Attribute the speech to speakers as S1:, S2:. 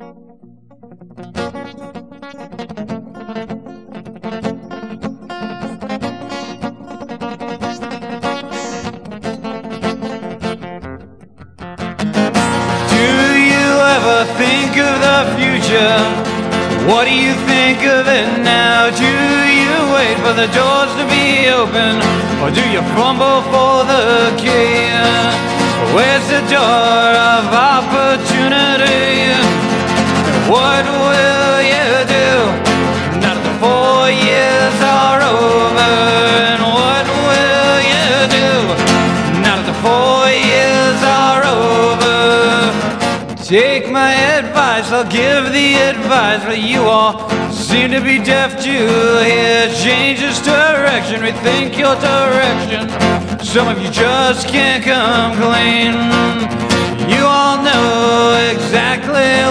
S1: Do you ever think of the future? What do you think of it now? Do you wait for the doors to be open? Or do you fumble for the key? Where's the door of? What will you do now that the four years are over? And what will you do now that the four years are over? Take my advice, I'll give the advice, but you all seem to be deaf to hear. Change this direction, rethink your direction. Some of you just can't come clean. You all know exactly